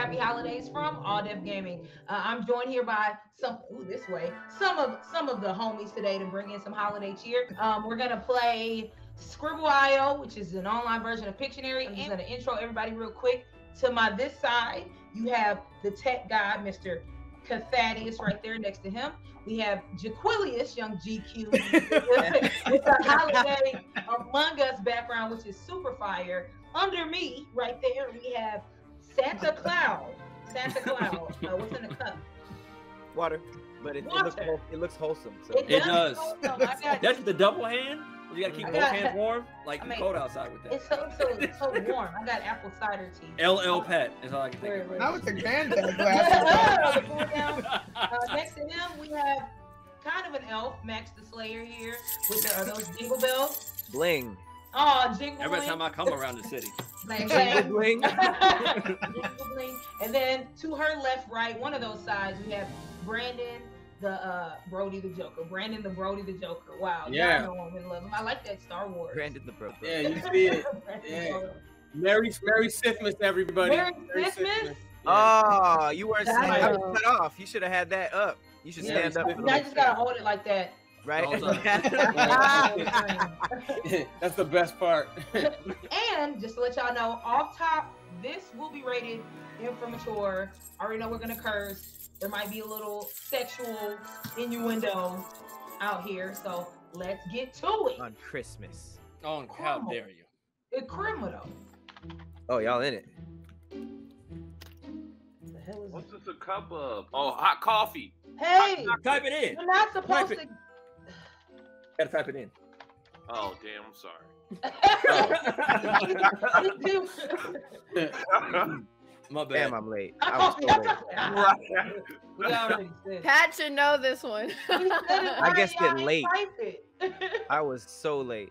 happy holidays from All Def Gaming. Uh, I'm joined here by some ooh, this way, some of some of the homies today to bring in some holiday cheer. Um, we're gonna play Scribble.io, which is an online version of Pictionary. I'm just gonna intro everybody real quick. To my this side, you have the tech guy, Mr. Cathadius, right there next to him. We have Jaquilius, young GQ, with a holiday Among Us background, which is super fire. Under me, right there, we have Santa Cloud. Santa Cloud. Uh, what's in the cup? Water, but it, it looks whole- it looks wholesome. So. It It does. Awesome. I got- That's with the double hand. You gotta keep I both hands warm. Like I it's mean, cold outside with that. It's so so it's so warm. I got apple cider tea. LL Pet is all I can think Where- of. where- Now with the granddad glasses. Going down. Uh, next to him, we have kind of an elf, Maxx the Slayer here. With the, are those jingle bells? Bling. Oh, jingle Every bling. time I come around the city. Bang, Jingle bling. Jingle bling. And then to her left, right, one of those sides, we have Brandon, the uh, Broady the Joker. Brandon the Broady the Joker. Wow. Yeah. know him and love him. I like that Star Wars. Brandon the Broady. Yeah, you see it. Brandon Yeah. Merry Merry Christmas, everybody. Merry Christmas? Christmas. Oh, you weren't I was cut off. You should have had that up. You should Yeah, stand up. you for You just gotta hold it like that. Right. That's the best part. And just to let y'all know, off top, this will be rated M for mature. I already know we're gonna curse. There might be a little sexual innuendo out here, so let's get to it. On Christmas. Oh, how dare you? It's criminal. Oh, y'all in it. The hell is What's this a cup of? Oh, hot coffee. Hey, Type it in. you're not supposed Type to. Gotta type it in. Oh, damn, I'm sorry. My bad. Damn, I'm late. I was so late. right. we already said. Pat should know this one. I guess Y'all it late. I was so late.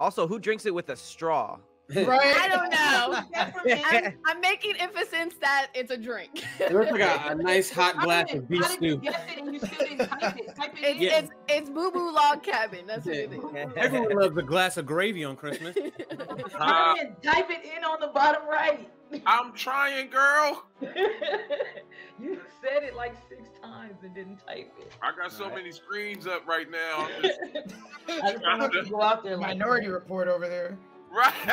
Also, who drinks it with a straw? Right? I don't know. I'm, I'm making emphasis that it's a drink. It looks like a, a nice hot How glass did- of beef How did you stew. guess it and you still didn't type it? Type it It's. Yeah. it's it's Boo Boo Log Cabin. That's what it is. Everyone loves a glass of gravy on Christmas. Uh, Ryan, type it in on the bottom right. I'm trying, girl. you said it like six times and didn't type it. I got so Alright. many screens up right now. I'm just- I just to go out there like Minority Report over there. Right.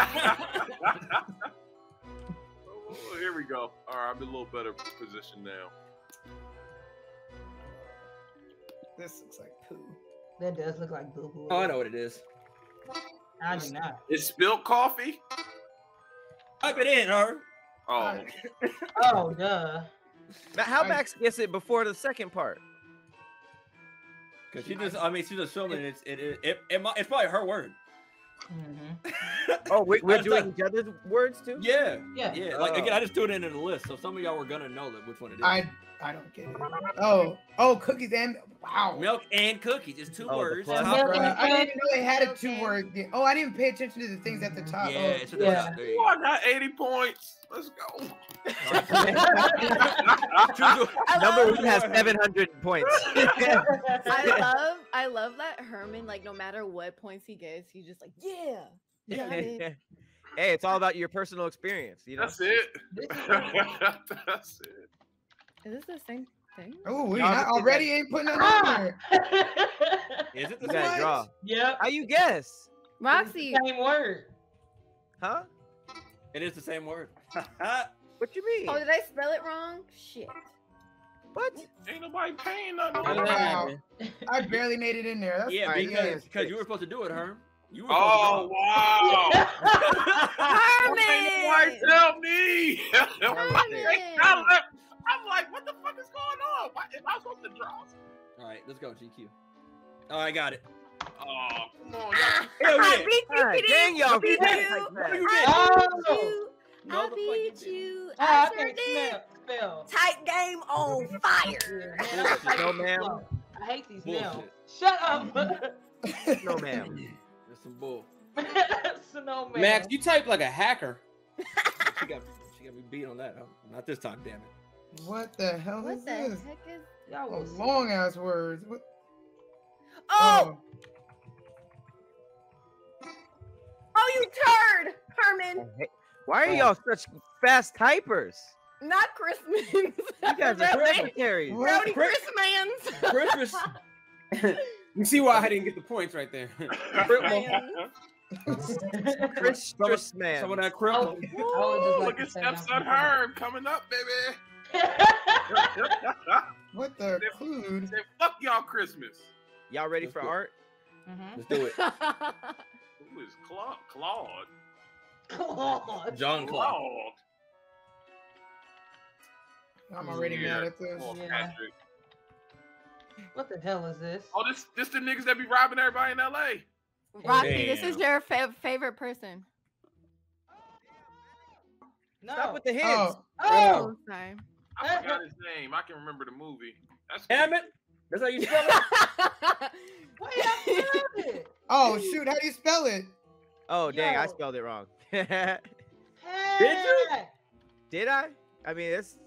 oh, here we go. All right, I'm in a little better position now. This looks like poo. That does look like boo boo. Oh, I know what it is. I do not. It's spilled coffee. Type it in, her. Oh, oh, oh, duh. Now, how I- Max gets it before the second part? Cause she just, I mean, she's assuming it's, it, it, it, it, might- it's probably her word. Mhm. Oh, we, we're I doing each other's words too. Yeah. Yeah. Yeah. Like again. I just threw it into the list, so some of y'all were gonna know that which one it is. I I don't get it. Oh, oh, cookies and wow. Milk and cookies. It's two Oh, words. Top- Milk Bruh, I didn't know they had a two word. Oh, I didn't pay attention to the things at the top. Yeah, Oh. it's at Yeah. top. There you oh, go. I got 80 points. Let's go. Number one has 700 points. I love I love that Herman like no matter what points he gets, he's just like yeah. got it." hey, it's all about your personal experience, you know. That's it. This is That's it. Is this the same thing? Oh, we Y'all not already ain't putting it on there. Is it the same? draw. yep. How you guess? Roxxy, Same word. Huh? It is the same word. What you mean? oh did I spell it wrong? Shit. What? Ain't nobody paying nothing. How did on that that. Wow. I barely made it in there. That's yeah, fine, because yeah. because you were supposed to do it, Herm. You were Oh, wow. Herman! Why tell me? Herman! I'm like, I'm like, what the fuck is going on? Why, am I supposed to draw? All right, let's go, GQ. Oh, I got it. Oh, come on, y'all. Hell I yeah. beat you, God, dang y'all I beat guys you. like that. You I did. Oh. beat you. I the fuck you beat didn't. Oh, I I sure can't did. Spell. Tight game on fire. Yeah, man, I hate No, these ma'am. I hate these nails. Bullshit. Shut up. No, ma'am. That's some bull. Snowman. Max, you type like a hacker. She got she got me beat on that. huh? Not this time, damn it. What the hell What is the this? heck is? Y'all Oh, was long ass words. What? Oh, oh, oh you turd, Herman. Why are y'all such fast typers? Not Christmas. You guys are Rowdy- secretaries. Rowdy Christmas. Christmas. you see why I didn't get the points right there. Chris Some man. Some of that Oh, cripple. I would just Ooh, like look at say stepson that. Herb coming up, baby. What the clued? Say, fuck y'all Christmas. Y'all ready Let's for go. art? Mhm. Let's do it. Who is Claude? Claude. Claude. John Claude. I'm already Yeah. mad at this. Come on, Yeah. What the hell is this? Oh, this this the niggas that be robbing everybody in L.A. Roxxy, this is your fa- favorite person. No. Stop with the oh. hints. Oh, oh. oh. sorry. I forgot his name. I can remember the movie. That's Damn it. That's how you spell it. Wait, I spelled it. oh shoot! How do you spell it? Oh dang, I spelled it wrong. Did you? Did I? I mean, it's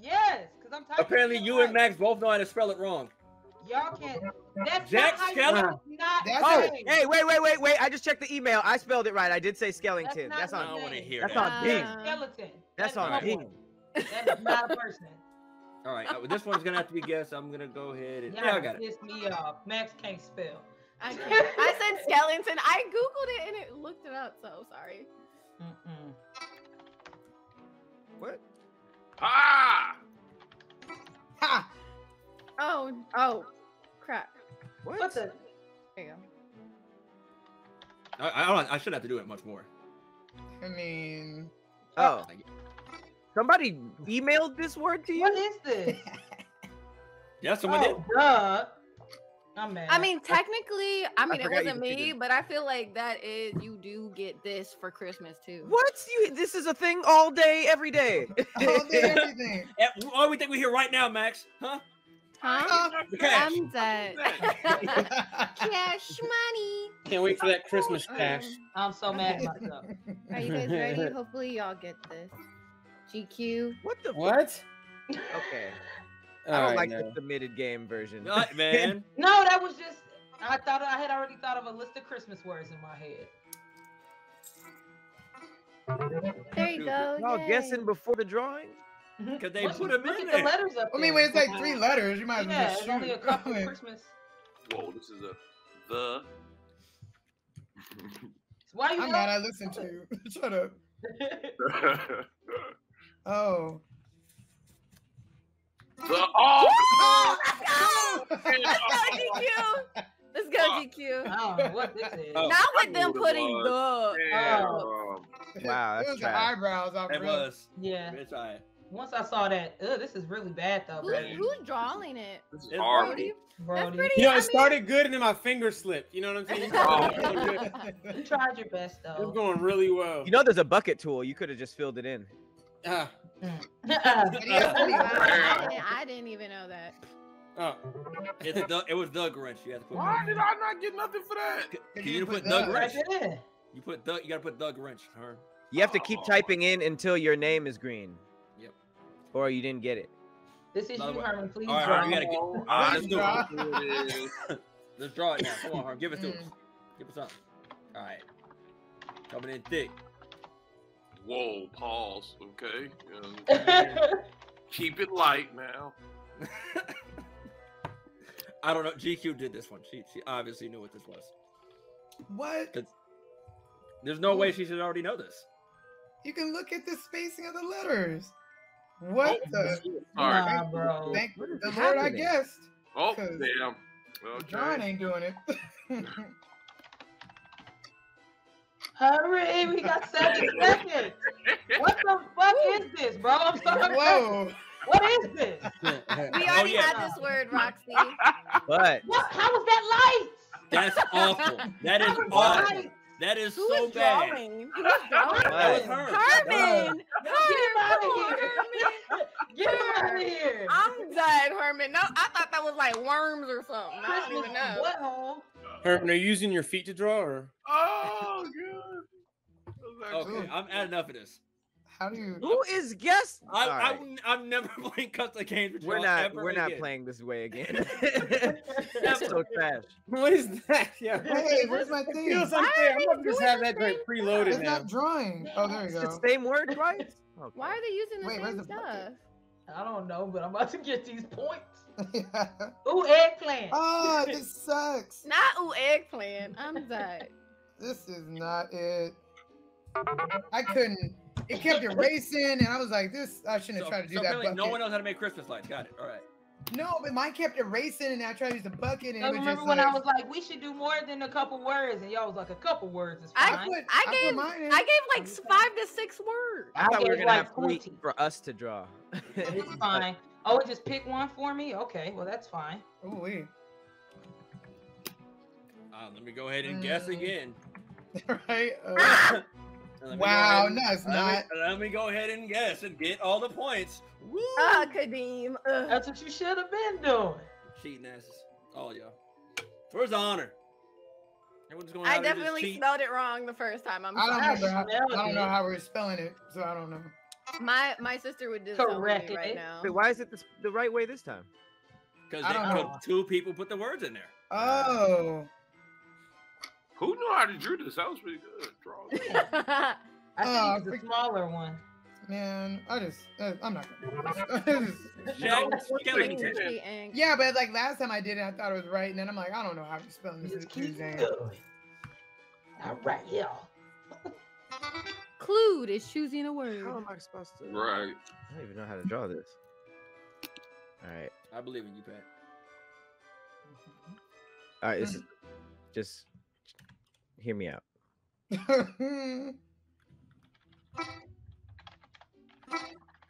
Yes, because I'm typing. Apparently, you right. and Max both know how to spell it wrong. Y'all can't. That's Jack not Skellington. not. That's Oh, it. name. hey, wait, wait, wait, wait! I just checked the email. I spelled it right. I did say Skellington. not That's, his on. I want to hear That's that. on me. Uh, Skeleton. That's That is on not me. That is not a person. All right, uh, this one's gonna have to be guessed. I'm gonna go ahead and yeah, I got it. pissed me off. Max can't spell. I, can't. I said skeleton. I googled it and it looked it up. So sorry. Mm-mm. What? Ah! Ha! Oh, oh, crap. What? What the? There you go. I, I, don't, I should have to do it much more. I mean, Oh, somebody emailed this word to you? What is this? Yeah, someone did. oh, duh. I'm mad. I mean, technically, I mean, it wasn't me, but I feel like that is you do get this for Christmas too. What? You? This is a thing all day, every day. all day everything. Eh, Oh, we think we here right now, Max? Huh? Huh? Cash. I'm dead. Cash money. Can't wait for that Christmas cash. I'm so mad at myself. Are you guys ready? Hopefully, y'all get this. GQ. what the? fu- What? Okay. I don't right, like now. the submitted game version. Not, man. No, that was just. I thought I had already thought of a list of Christmas words in my head. There you go. Y'all yay. guessing before the drawing? Because they Look- put 'em look in at the letters up I mean, when it's like three letters, you might as well Yeah, just it's only a shoot. couple Christmas. Whoa, this is a the. Why you? I'm mad. I listened to you. Shut up. Oh. The oh, Oh, let's go! Let's go, GQ. Let's go, GQ. I don't what this is. Oh. Not with them putting uh, was. the. Damn. Oh. Wow, it that's was the eyebrows. I It really- was. Yeah. It's all right. Once I saw that, ugh, this is really bad though, Who's, who's drawing it? This is It's horrible. Broady? Broady. That's pretty. You know, I it mean- started good and then my finger slipped. You know what I'm saying? Oh. You tried your best though. It was going really well. You know, there's a bucket tool. You could have just filled it in. Ah, Yeah, pretty Wow, good. I, didn't, even know that. oh. It's the, it was the Grinch. You had to put. Why did I not get nothing for that? Can you you put put the the- Right You put the. You gotta put the Grinch. Her. You have to keep Oh. typing in until your name is green. Yep. Or you didn't get it. This is Another you, one. Herman. Please All right, draw. all right, we gotta get. Oh, All right, let's do it. who it is. Let's draw it now. Come on, Herm. Give it to us. Mm. Give us something. All right. Coming in thick. Whoa, pause. Okay. Um, keep it light now. I don't know. GQ did this one. She she obviously knew what this was. What? There's no way she should already know this. You can look at the spacing of the letters. What Oh, the? Sorry. Nah, bro. Thank the is Lord, I happening? guessed. Oh, 'Cause damn. John ain't doing it. Hurry, we got seven seconds. What the fuck is this, bro? I'm sorry. Whoa. What is this? We Oh, already yeah. had this word, Roxxy. But What? How was that light? That's awful. That is awful. light? That is Who so is bad. drawing? Who is drawing? That was her. Herman! Get him out of here. Herman. Get him out of here. I'm dead, Herman. No, I thought that was like worms or something. I don't even know. butthole. Herman, are you using your feet to draw or? Oh, good. Okay, I'm had enough of this. How do you? who is guest? I, All right. I'm, I'm never playing custom games with We're not. ever We're not again. playing this way again. That's so trash. What is that? Yeah. Hey, where's my It thing? feels Why unfair. are I'm they about to just doing have the that joint same preloaded It's now. not drawing. Oh, there you It's go. the same word twice. Okay. Why are they using the Wait, same the bucket? stuff? I don't know, but I'm about to get these points. Yeah. Ooh, eggplant. oh, this sucks. Not ooh eggplant. I'm dead. This is not it. I couldn't. It kept erasing, and I was like, "This. I shouldn't have So, tried to do so that." apparently no one knows how to make Christmas lights. Got it. All right. No, but mine kept erasing, and I tried to use the bucket, and I it was remember just when like, I was like, we should do more than a couple words, and y'all was like, a couple words is I fine. put, I put gave. I gave like five to six words. I thought we were gave gonna like have three 20. for us to draw. It's fine. Oh, it just pick one for me? Okay, well that's fine. Ooh, wait. Uh, let me go ahead and guess Mm. again. right? Uh, Let me go wow, ahead and- no, it's let me- Let me, go ahead and guess and get all the points. Woo! Ah, Khadeem. Ugh. That's what you should have been doing. Cheating asses. All y'all. Where's the honor? Everyone's going I out here just definitely cheating. spelled it wrong the first time. I'm I don't sorry. remember. How, I don't know how we're spelling it, so I don't know. My my sister would do something with me right now. Wait, why is it the, the right way this time? Because I don't two people put the words in there. Oh, Who knew how to draw this? That was pretty good. Draw. I Oh, think it's the freak- smaller one. man, I just, uh, I'm not gonna do this. Jack Skellington. yeah, but like last time I did it, I thought it was right, and then I'm like, I don't know how to spell this. Just is keep Suzanne. going. All right, yeah. Clued is choosing a word. How am I supposed to? Right. I don't even know how to draw this. All right, I believe in you, Pat. all right. This is just hear me out. Because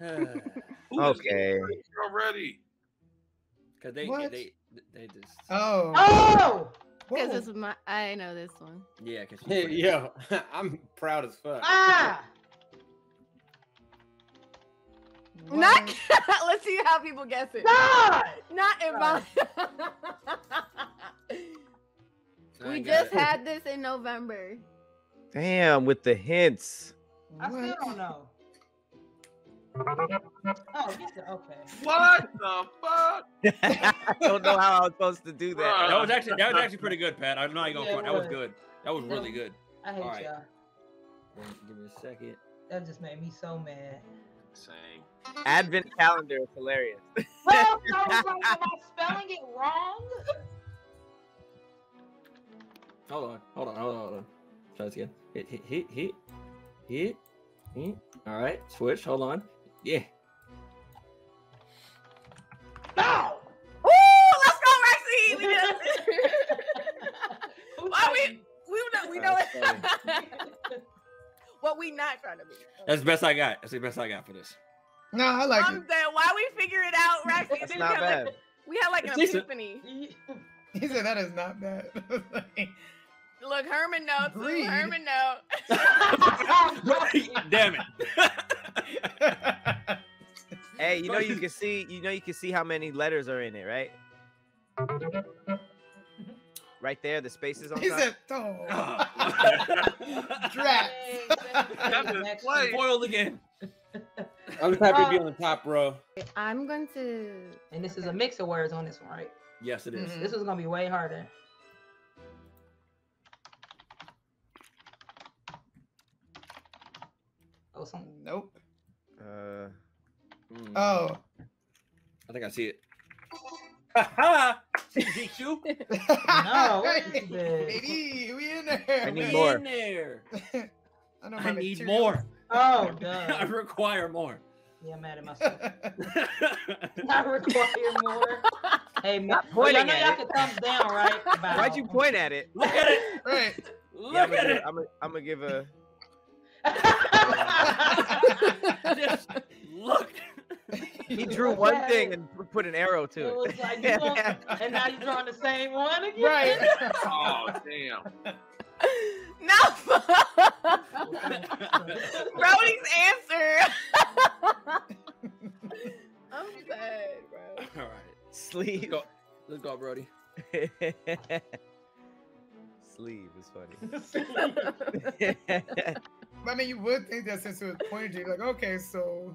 Who is Okay. this already? they, What? they, they just. oh. Oh! Because Whoa. this is my I know this one. Yeah, because Hey, yo, I'm proud as fuck. Ah! Not let's see how people guess it. God! Not in my We just had this in November. Damn, with the hints. I still don't know. Oh, he's okay. What the fuck? I don't know how I was supposed to do that. That was actually that was actually pretty good, Pat. I'm not even Yeah, going it That was was. good. That was really good. I hate Alright. y'all. Give me a second. That just made me so mad. Same. Advent calendar is hilarious. Well, I was like, am I spelling it wrong? Hold on, hold on, hold on, hold on. Try this again. Hit, hit, hit, hit, hit, hit. All right, switch. Hold on. Yeah. No! Ooh, let's go, Rexy! We did it. Why we we know we know it. what we not trying to be. That's the best I got. That's the best I got for this. No, I like I'm it. dead. Why we figure it out, Rexy? That's Then we not had, like- bad. we had like an It's decent. epiphany. He said that is not bad. Look, Herman know too. Breathe. Herman know. Damn it. Hey, you know you can see, you know you can see how many letters are in it, right? Right there, the spaces on he top. said, oh. Drat. Next play. again. I'm just happy to be on the top row. I'm going to. And this is a mix of words on this one, right? Yes, it is. Mhm. This was gonna be way harder. Oh, some Nope. Uh, Mm. Oh. I think I see it. Ha ha! Jishu. No, what is this? Baby, we in there. I need man. more. In there. I, know I need materials. more. Oh, I require more. Yeah, I'm mad at myself. I require more. Hey, man. Stop Well, y'all pointing know at y'all can thumbs down, right? why'd you point at it? Look at it. right. Look Yeah, I'm at gonna, it. I'm gonna, I'm gonna give a. Just look. He drew one thing and put an arrow to It it. like, you want- and now you're drawing the same one again. right. Oh damn. No. Broady's answer. I'm sad, bro. All right. Let's Sleeve. go. Let's go, Broady. Sleeve is funny. I mean, you would think that since it was pointed like, okay, so.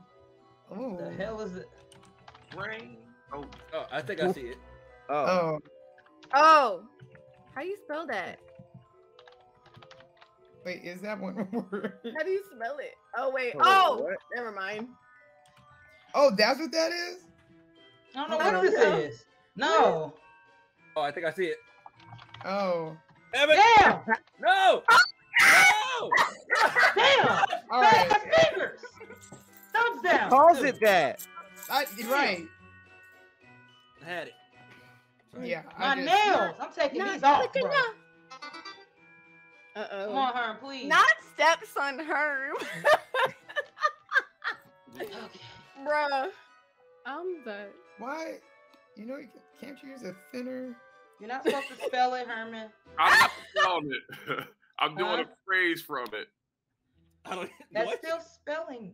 Ooh. The hell is it? Rain. Oh, Oh, I think I see it. oh, Oh. Oh, how you spell that? Wait, is that one word? How do you spell it? Oh wait. Hold Oh, what? never mind. Oh, that's what that is? I don't know I what this know. is. No. Oh, I think I see it. Oh. Damn it! Damn. No! Oh, No! Damn. All Fast right. fingers. Thumbs down. Calls Dude. it that. I, right. I had it. Sorry. Yeah. My I just, nails. I'm taking Not these off, clicking bro. up. Uh Come oh. on, Herm, please. Not stepson Herm. Okay. Bruh. I'm done. Why? You know, you can, can't you use a thinner? You're not supposed to spell it, Herman. I'm not spelling it. I'm doing Huh? a phrase from it. I don't. That's what? still spelling.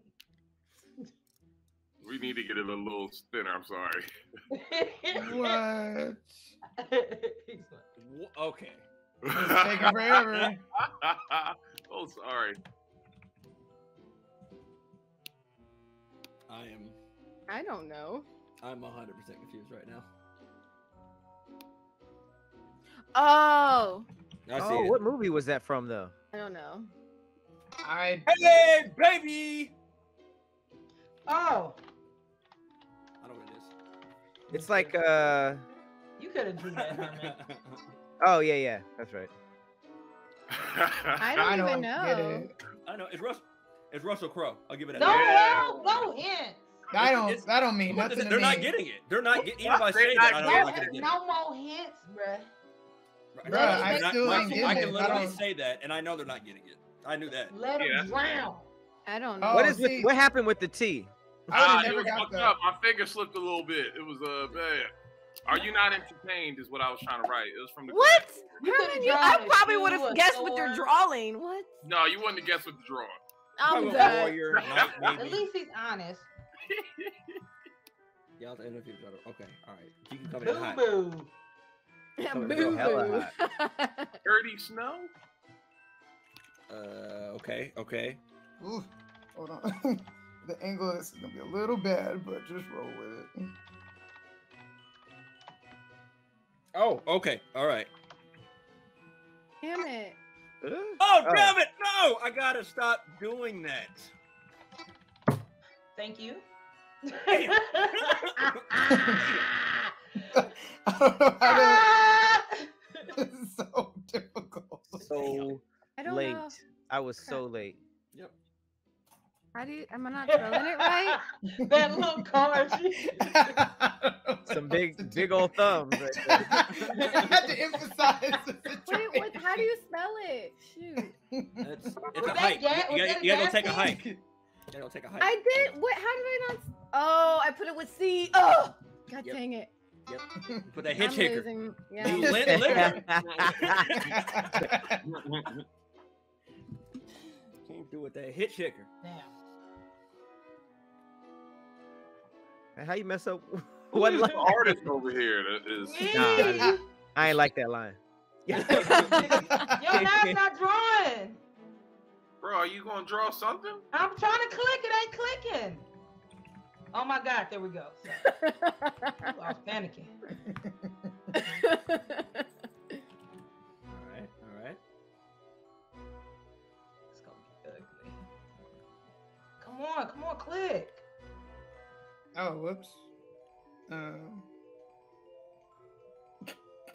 We need to get it a little thinner. I'm sorry. What? He's Okay. It's taking forever. oh, sorry. I am. I don't know. I'm 100% confused right now. Oh. I see Oh, it. what movie was that from though? I don't know. I Hey, baby! oh, I don't know what it is. It's like uh you could have drew that, Herman. oh yeah yeah that's right. I don't I even don't know. I know it's Russell. It's Russell Crowe. I'll give it a. No, Yeah. no, no hints. I don't. It's- That don't mean nothing does it- to They're me. not getting it. They're not getting. Even if I say that, I don't getting gonna no more hints, bruh. It. Bruh, I not- still I can- getting I can literally don't- say that, and I know they're not getting it. I knew that. Let him Yeah. drown. I don't know. Oh, what is see- with, what happened with the T? I Ah, it never was got fucked that. up. My finger slipped a little bit. It was uh bad. Are you not entertained? Is what I was trying to write. It was from the. What? You Herman, you, drawn I a probably would have guessed with your sword. drawing. What? No, you wouldn't have guessed with the drawing. I'm Probably a done. warrior, At least he's honest. Yeah, I'll interview each other. Okay, all right. You can come in Boo hot. Boo. Boo boo. Dirty snow. Uh, okay, okay. Ooh, hold on. the angle of this is gonna be a little bad, but just roll with it. Oh, okay, all right. Damn it. Uh, Oh, Oh. damn it! No, I gotta stop doing that. Thank you. Damn. I don't know how Ah! to. It's so difficult. so I don't late. know. I was so late. Yep. How do you? Am I not spelling it right? that little card. Some big big old thumbs. Right there. I had to emphasize the Wait, what? How do you spell it? Shoot. It's, it's a that hike. ga- You gotta, you gotta go take a hike. You gotta go take a hike. I did. What? How did I not? Oh, I put it with C. Oh, God Yep. dang it. Put that I'm hitch hicker. losing. Yeah. You lit liver. Can't do it that hitch hicker. Damn. How you mess up? Who What is line? the artist over here that is? Nah, I ain't like that line. Yo, now it's not drawing. Bro, are you gonna draw something? I'm trying to click. It ain't clicking. Oh my God, there we go. So, I was panicking. All right, all right. It's gonna be ugly. Come on, come on, click. oh, whoops. Um,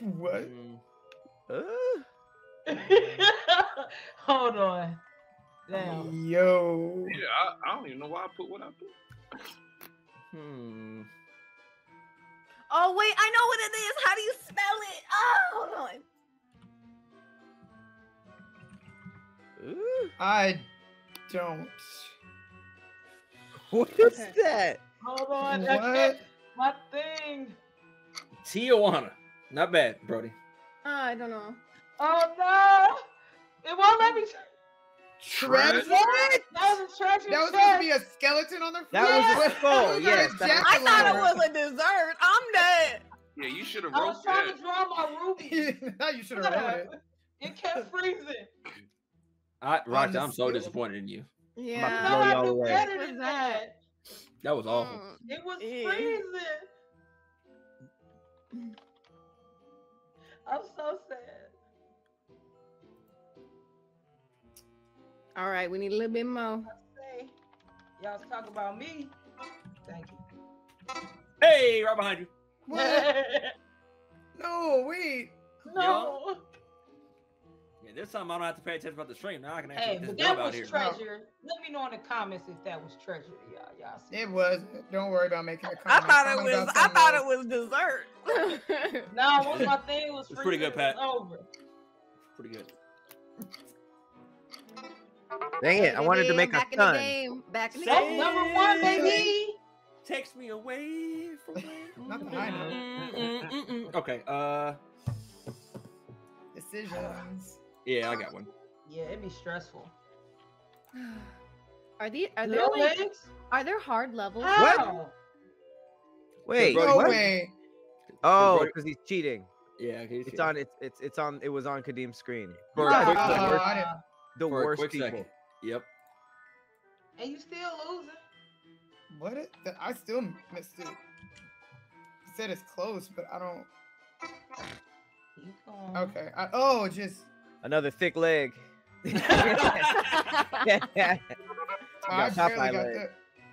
what? Mm, Uh, Hold on. Damn. Yo. Yeah, I, I don't even know why I put what I put. Hmm. oh wait, I know what it is. How do you spell it? Oh, hold on. uh, I don't. what is Okay. that? Hold on. What? can't- My thing. Tijuana. Not bad, Broady. Oh, I don't know. Oh no. It won't let me. Treasure? That was a treasure That was supposed to be a skeleton on the front. That was a skull. Yes. was I thought it was a dessert. I'm dead. Yeah, you should have I was trying that. to draw my ruby. now you should have wrote it. It kept freezing. I, Roger, the I'm so disappointed in you. to Yeah. blow No, I y'all away. better than that? that. That was awful. Mm. It was Yeah. freezing. I'm so sad. All right, we need a little bit more. Y'all talk about me. Thank you. Hey, right behind you. What? No, wait. no. Yeah, this time I don't have to pay attention about the stream. Now I can Hey, actually but just that dub out was here. treasure. Let me know in the comments if that was treasure to y'all. Y'all see. It was. Don't worry about making a I comment. I thought it was. I thought else. it was dessert. No, once my thing was It's pretty good, it was Pat. Over. Pretty good. Dang it! I wanted to Baby, make a back in the game. Back in the Say- Oh, game. number one, baby. Takes me away from. Not the high note. Mm, mm, mm. Okay. Uh. Decisions. Yeah, I got one. Yeah, it'd be stressful. Are these? Are there No like? Are there hard levels? How? Wait, Bro, No what? way. Oh, because he's cheating. Yeah, okay. It's on. It's it's it's on. It was on Khadeem's screen. For Nah. quick Oh, second. I didn't- The For a worst quick people. second. Yep. And you still losing? What? It, I still missed it. It said it's close, but I don't. Okay. I, oh, just. Another thick leg. I got barely Popeye got leg.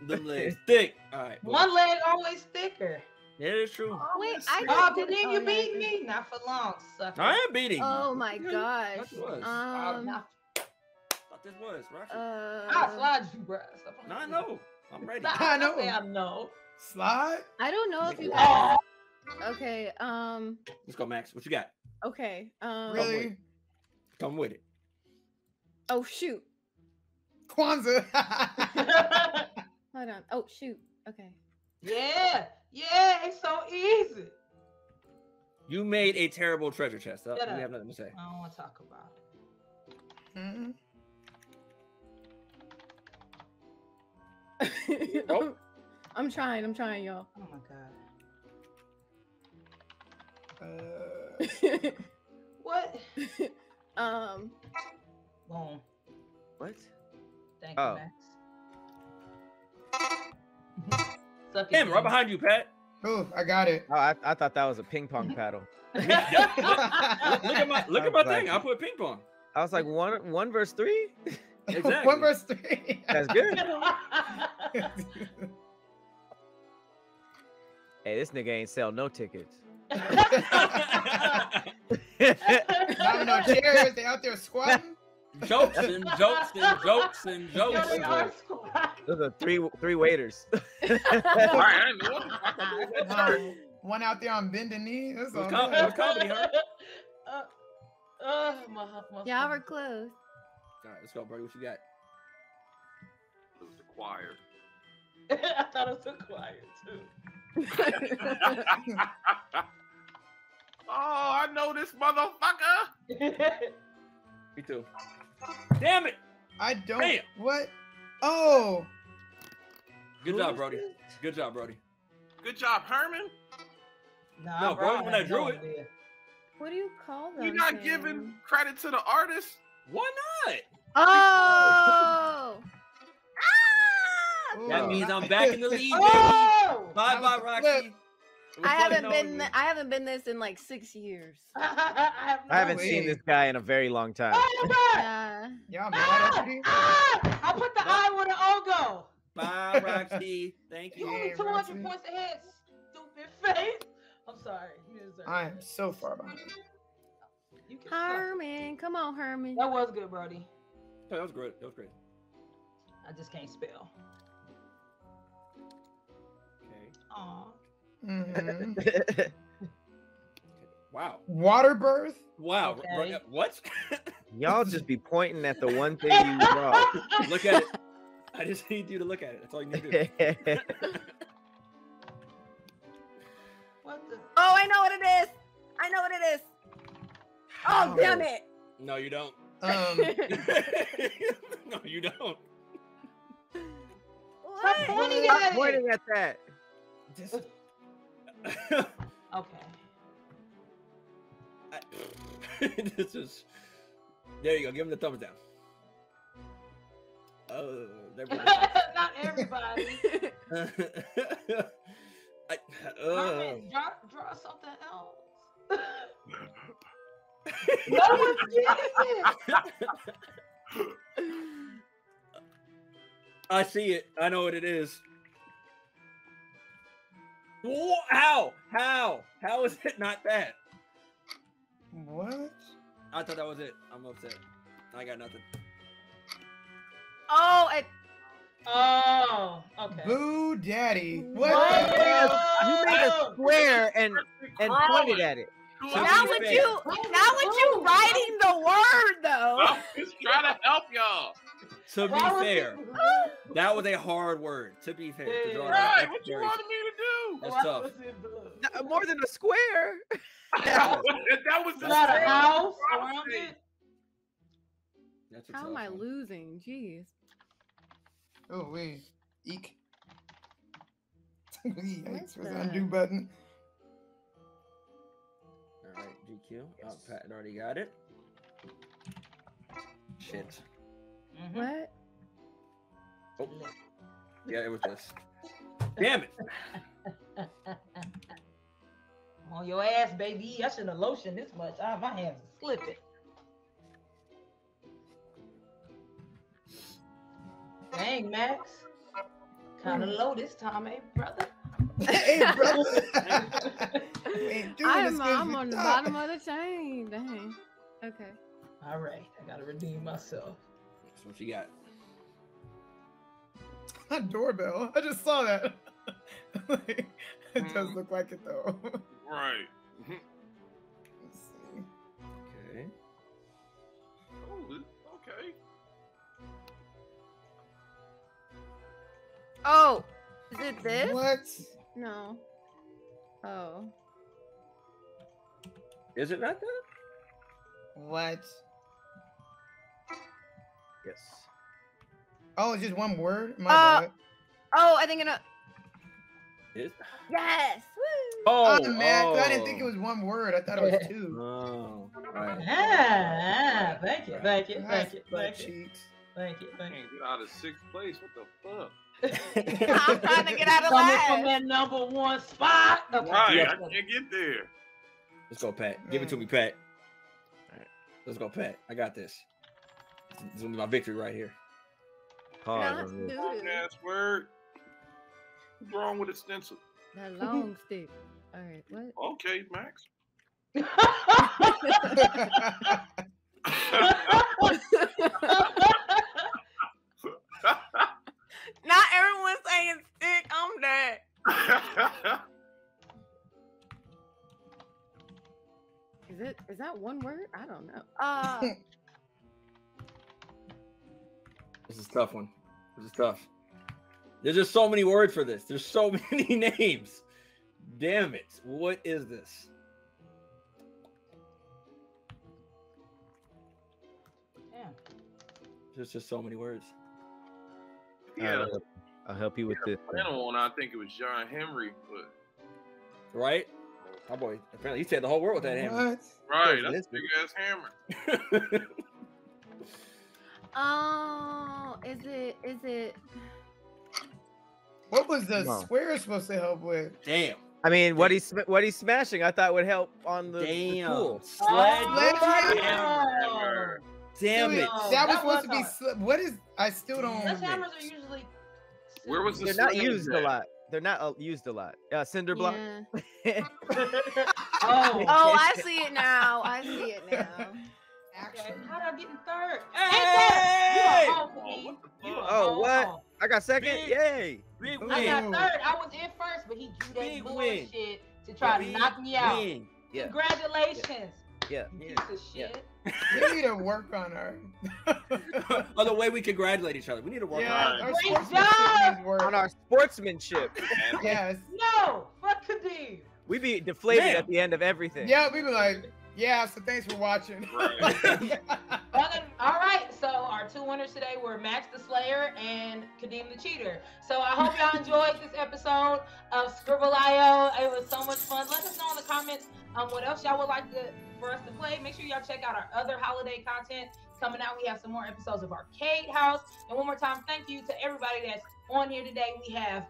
that. Legs thick. All right. boom. One leg always thicker. Yeah, it's true. Wait, I Oh, did- then oh, you beat me. Not for long, sucker. I am beating. Oh my Yeah, gosh. That was. Um. Not- this was. Right? Uh. I'll slide you, bro. No, I know. I'm ready. Stop. I know. Say I know. Slide? I don't know if you guys. Oh, Okay. Um. Let's go, Max. What you got? Okay. Um. Really? Come with it. Oh shoot. Kwanzaa. Hold on. Oh shoot. Okay. yeah, yeah, it's so easy. You made a terrible treasure chest. Oh, Shut we up. have nothing to say. I don't want to talk about it. Mhm. Oh. I'm trying. I'm trying, y'all. Oh my god. Uh, What? um. Boom. What? Thank Oh. you, Max. Suck it, Him, right behind you, Pat. Oh, I got it. Oh, I, I thought that was a ping pong paddle. look, look at my look at my Sounds like thing. I put ping pong. I was like one one verse three. Exactly. One verse three. That's good. Hey, this nigga ain't sell no tickets. Not no chairs. They out there squatting. jokes and jokes and jokes and Yo, jokes. they are. Those are three three waiters. All right, I didn't know what the fuck I thought it was. Um, one out there on bended knee. That's It was all. com- good. comedy, huh? Uh, uh, my, my Y'all were stomach. close. All right, let's go, Broady. What you got? It was the choir. I thought it was a choir too. Oh, I know this motherfucker. Me too. Damn it! I don't. Damn. What? Oh. Good Who job, Broady. this? Good job, Broady. Good job, Herman. Nah, No, bro, bro, when I drew it. What do you call them? You're not things? giving credit to the artist. Why not? Oh. That means I'm back in the lead, baby. Oh! Bye, bye, was a Roxxy. flip. It was I haven't been. th- I haven't been this in like six years. I have I haven't no- seen this guy in a very long time. Oh my! Yeah. Y'all Ah, ah, I put the eye with an Ogo. Bye, Roxxy. Thank You you. only Yeah, 200 Roxxy. points ahead, stupid face. I'm sorry. You deserve I it. am so far behind. You can suck it. Herman, come on, Herman. That was good, Broady. That was great. That was great. I just can't spell. Okay. Aw. Mhm. Wow. Water birth? Wow. Okay. What? Y'all just be pointing at the one thing you draw. look at it. I just need you to look at it. That's all you need to do. What the? Oh, I know what it is. I know what it is. Oh, How? damn it. No, you don't. Um, no, you don't. Stop what? pointing Stop at it. pointing at that. Just- Okay. I- this is. There you go. Give him the thumbs down. Oh, there we Not everybody. I, uh, Herman, draw, draw something else. No one gets it. I see it. I know what it is. Wha- How? How? How is it not that? What? I thought that was it. I'm upset. I got nothing. Oh, it, Oh, okay. Boo Daddy. What? What? You made a square and and pointed at it. So now be with you, now with you writing the word though. I'm just trying to help y'all. To be Why fair, that was a hard word. To be fair, to Yeah. draw Right, what you That's wanted me to do? That's Why tough. was it blue? N- More than a square. that was the Not a house prophecy. around it. That's How am I one. losing? Jeez. Oh wait. Eek. Yikes, What's was the undo button. All right, GQ. Oh, Pat already got it. Shit. Mhm. What? Oh, yeah, it was this. Damn it. On your ass, baby. I shouldn't have lotioned this much. Ah, my hands are slipping. Dang, Max. Kind of low this time, eh, brother? Hey, brother. You ain't doing as I'm, I'm on the bottom of the chain. Dang. Okay. All right, I gotta redeem myself. That's what you got. A doorbell. I just saw that. Like, it does Mhm. look like it though. Right. Let's see. Okay. Oh, okay. Oh, is it this? What? No. Oh. Is it not that? What? Yes. Oh, it's just one word? My Uh, bad. Oh, I think I know. Is Yes. Woo. oh, Oh, man, 'cause I didn't think it oh. was one word. I thought it was two. Oh, right. Ah, ah, thank you, thank you, Nice thank you, butt thank you, cheeks. thank you, thank you. can't get out of sixth place. What the fuck? I'm trying to get out of Coming from last. that number one spot. Okay. Right, Yeah. I can't get there. Let's go, Pat. Give it to me, Pat. All right. Let's go, Pat. I got this. This is gonna be my victory right here. Hard Not on this. Long doo-doo. ass word. What's wrong with a stencil? That long stick. All right. What? Okay, Max. Not everyone's saying stick. I'm dead. Is it? Is that one word? I don't know. Uh, This is a tough one. This is tough. There's just so many words for this. There's so many names. Damn it. What is this? Damn. There's just so many words. yeah, I'll, help, I'll help you with this. I don't. I think it was John Henry, but Right? My boy, apparently he said the whole world with that hammer. What? right, that's this a big ass hammer. oh, is it? Is it? What was the No. square supposed to help with? Damn. I mean, what he's sm- what he's smashing, I thought would help on the, the Damn. tool. Sledgehammer. Hammer. Damn it. Oh, That was that supposed to be. sl- What is? I still don't. Sledgehammers are usually. Where was the They're not sledge used a lot. They're not uh, used a lot. Uh, cinder block. Yeah. oh, Oh, I see it now. I see it now. okay. Action. How did I get in third? Hey! You a Oh, what You a? Oh, what? I got second. Big- Yay! Big Ooh. I got third. I was in first, but he drew that Big win. bullshit to try to knock me out. win. Yeah. Congratulations, Yeah. Yeah. piece of Yeah. Shit. We need to work on her. oh, the way we congratulate each other. We need to work yeah, on our Great sportsmanship job! work. On our sportsmanship, Yes. No, fuck Khadeem. We'd be deflated Man. at the end of everything. Yeah, We'd be like, yeah. So thanks for watching. Right. Other- all right, so our two winners today were Maxx the Slayer and Khadeem the Cheater. So I hope y'all enjoyed this episode of Scribble.io. It was so much fun. Let us know in the comments um, what else y'all would like to, for us to play. Make sure y'all check out our other holiday content coming out. We have some more episodes of Arcade House. And one more time, thank you to everybody that's on here today. We have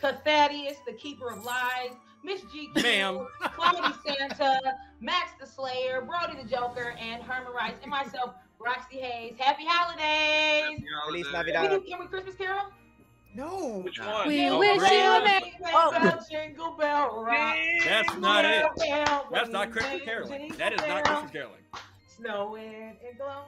Cathadius, the Keeper of Lies, Miss GQ, Ma'am. Cloudy Santa, Maxx the Slayer, Broady the Joker, and Herman Wrice, and myself, Roxxy Haze. Happy holidays! Happy Feliz Holiday. Can we, Navidad. do, can we Christmas Carol? No. Which one? We Oh, wish you a Merry- Jingle bell, jingle bell rock. That's not it. That's not Christmas caroling. That is not. Christmas caroling. Snowing and glowing.